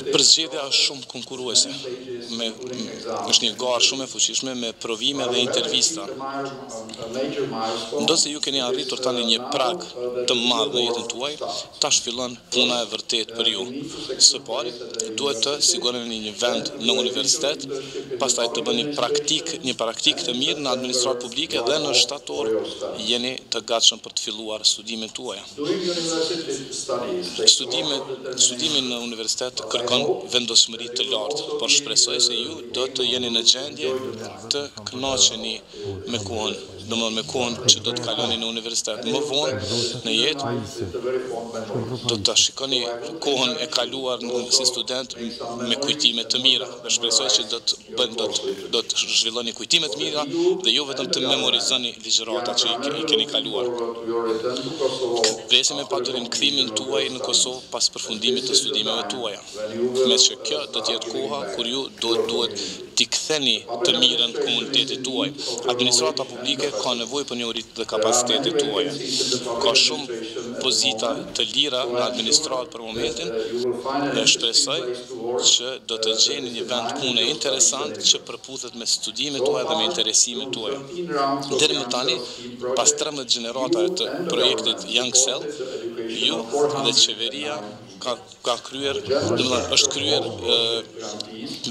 Përzgjedhja është shumë konkurruese, është një garë shumë e fuqishme me provime dhe intervista. Ndonëse ju keni arritur tani një prag të madh në jetën tuaj, tash fillon puna e vërtetë për ju. Së pari, duhet të siguroni një vend në universitet, pastaj të bëni praktikë, një praktikë të mirë në administratën publike dhe në shtator jeni të gatshëm për të filluar studimet tuaja. Studimi i Universitetit të Stanisë dhe i Studimi, Kuosos determinimit studimi në universitet kërkon Ehow vendosmëri të përgjigjet lartë, por Sofie shpresoj se ju Joseph do të Joseph jeni në Joseph gjendje Joy Lugano të kënaqeni me kohën, domethënë me kohën që do të kaloni në universitet. Më vonë Tekst dhe në studime jetë Magjistrit të Verifond Memories. do ta shikoni Shkruajtja e kohën e Magjistrit të kaluar Verifond si Memories student me me kujtime të mira dhe shpresoj që do të bëni, do të do të zhvilloni kujtime të mira dhe jo vetëm të memorizoni ligjërata që i keni kaluar. Presim me padurim kthimin tuaj në Kosovë pas përfundimit të studimeve tuaja, meqë kjo do të jetë koha kur ju do të duhet t'i ktheni të mirën komunitetit tuaj. Administrata publike ka nevojë për njohuritë dhe kapacitetet tuaja. Ka shumë pozita të lira në administratë për momentin dhe shpresoj, që do të gjeni një vend pune interesant që përputhet me studimet tuaja dhe me interesimet tuaja. Deri më tani, pas trembëdhjetë gjeneratave të projektit Young Cell, ju dhe qeveria ka kryer, domethënë është kryer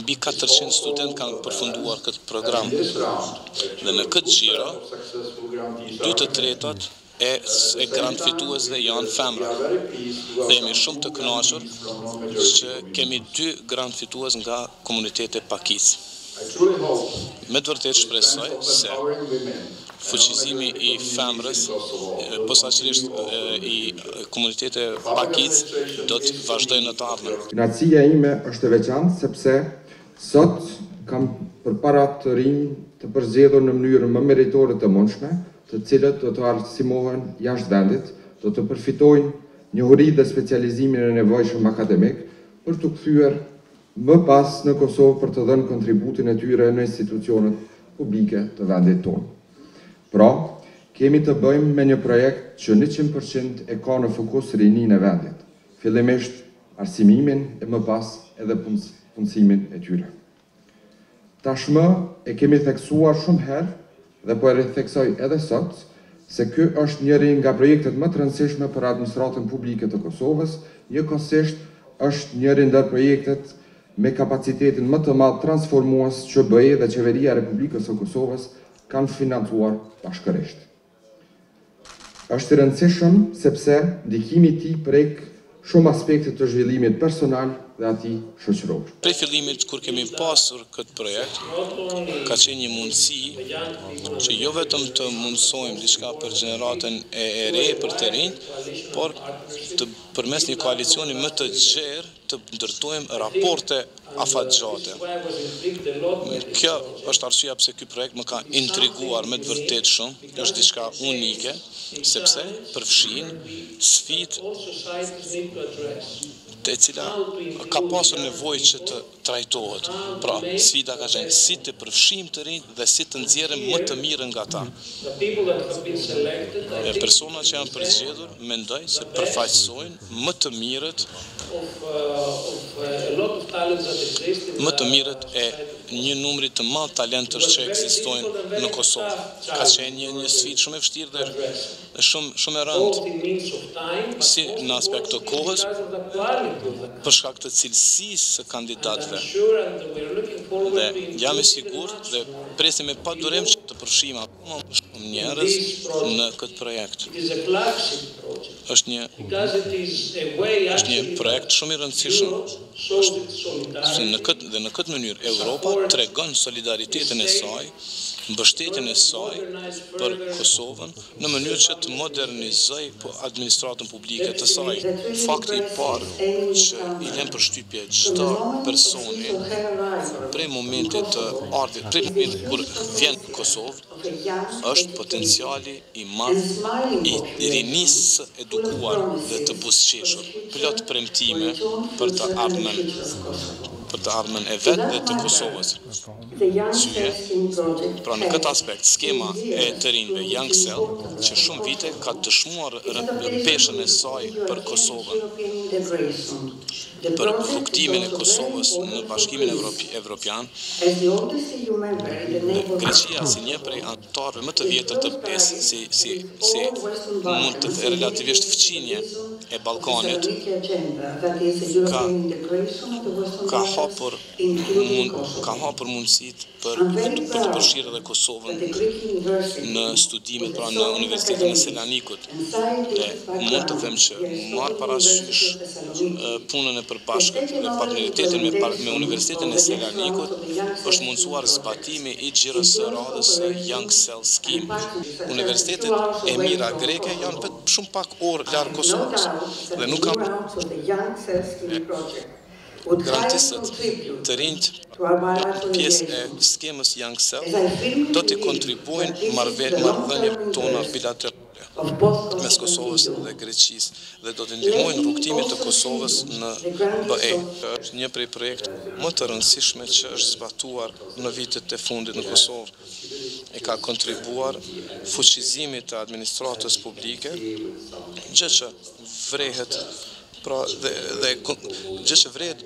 mbi katërqind studentë kanë përfunduar këtë program. Dhe në këtë xhiro, dy të tretat E, e grantfituesve janë femra dhe jemi shumë të kënaqur që kemi dy grantfitues nga komunitetet pakicë. Me të vërtetë shpresoj se fuqizimi i femrës posaçërisht i komuniteteve pakicë do të vazhdojë në të ardhmen. Kënaqësia ime është e veçantë sepse sot kam përpara të rinj të përzgjedhur në mënyrë më meritore të mundshme, të cilët do të arsimohen jashtë vendit, do të përfitojnë njohuri dhe specializimin e nevojshëm akademik për t'u kthyer më pas në Kosovë për të dhënë kontributin e tyre në institucionet publike të vendit tonë. Pra, kemi të bëjmë me një projekt që njëqind për qind e ka në fokus rininë e vendit, fillimisht arsimimin e më pas edhe punësimin e tyre. Tashmë e kemi theksuar shumë herë dhe po e ritheksoj edhe sot, se ky është njëri nga projektet më të rëndësishme për administratën publike të Kosovës, njëkohësisht është njëri ndër projektet me kapacitetin më të madh transformues që BE dhe Qeveria e Republikës së Kosovës kanë financuar bashkërisht. Është i rëndësishëm sepse ndikimi i tij prek shumë aspekte të zhvillimit personal dhe atij shoqëror. Prej fillimit kur kemi pasur këtë projekt, ka qenë një mundësi që jo vetëm të mundësojmë diçka për gjeneratën e re, për të rinjtë, por të përmes një koalicioni më të gjerë, të ndërtojmë raporte afatgjate. Kjo është arsyeja pse ky projekt më ka intriguar me të vërtetë shumë, është diçka unike, sepse përfshin sfidë e cila ka pasur nevojë që të trajtohet. Pra, sfida ka qenë si të përfshijmë të rinjtë dhe si të nxjerrim më të mirën nga ta. Personat që janë përzgjedhur mendoj se përfaqësojnë Më të mirët Më të mirët e një numri të madh talentësh që ekzistojnë në Kosovë. Ka qenë një një sfidë shumë e vështirë dhe shumë shumë e rëndë si në aspekt të kohës për shkak të cilësisë së kandidatëve dhe jam i sigurt dhe presim me padurim që të përfshijmë Akoma më shumë njerëz në këtë projekt. Është një është një projekt shumë i rëndësishëm. Në këtë dhe në këtë mënyrë Evropa tregon solidaritetin e saj, mbështetjen e saj për Kosovën në mënyrë që të modernizojë administratën publike. publike të saj. Fakti i parë që i lën përshtypje çdo personi prej momentit të ardhjes, prej momentit kur vjen në Kosovë, është potenciali i madh i rinisë së edukuar dhe të buzëqeshur, plot premtime për të ardhmen e vet dhe të Kosovës. Symje, Pra në këtë aspekt, skema e të rinjve Young Cell që shumë vite ka dëshmuar peshën e saj për Kosovën, për rrugëtimin e Kosovës në Bashkimin Evropian. Greqia si një prej anëtarëve më të vjetër të BE-së, si si vend relativisht fqinje e Ballkanit, ka ka hapur ka hapur mundësitë për për të përfshirë edhe Kosovën në studimet pra në Universitetin e Selanikut. Dhe mund të them që marr parasysh punën e përbashkët dhe partneritetin me par, me Universitetin e Selanikut është mundësuar zbatimi i xhiros së radhës së Young Cell Scheme. Universitetet e mira greke janë vetëm shumë pak orë larg Kosovës dhe nuk kanë Grantistët të rinjtë pjesë e skemës Young Cell do t'i kontribuojnë marrëdhënieve tona bilaterale mes Kosovës dhe Greqisë dhe do t'i ndihmojnë rrugëtimit të Kosovës në BE. Është një prej projekteve më të rëndësishme që është zbatuar në vitet e fundit në Kosovë. I ka kontribuar fuqizimit të administratës publike, gjë që vërehet Pra dhe dhe gjë që vërehet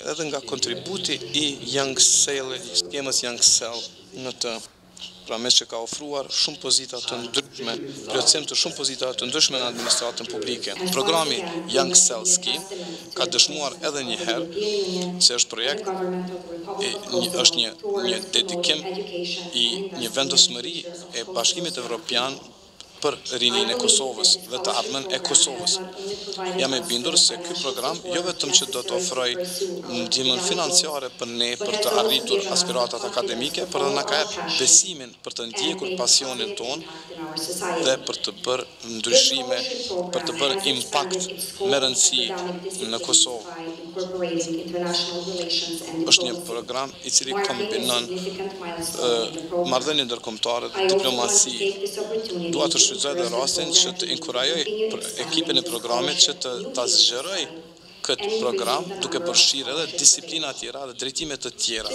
edhe nga kontributi i Young Cell, i skemës Young Cell në të pra me që ka ofruar shumë pozita të ndryshme, plotësim të shumë pozitave të ndryshme në administratën publike. Programi Young Cell Scheme ka dëshmuar edhe një herë se është projekt, e, një, është një, një dedikim i një vendosmëri e bashkimit evropian për rininë e Kosovës dhe të ardhmen e Kosovës. Jam e bindur se ky program jo vetëm që do të ofrojë ndihmën financiare për ne për të arritur aspiratat akademike, por edhe na ka jep besimin për të ndjekur pasionin tonë dhe për të bërë ndryshime, për të bërë impakt me rëndësi në Kosovë. Është një program i cili kombinon marrëdhënie ndërkombëtare dhe diplomaci. Dua të shfrytëzoj edhe rastin që të inkurajoj ekipin e programit që të ta zgjerojë këtë program duke përfshirë edhe disiplina tjera dhe drejtime të tjera.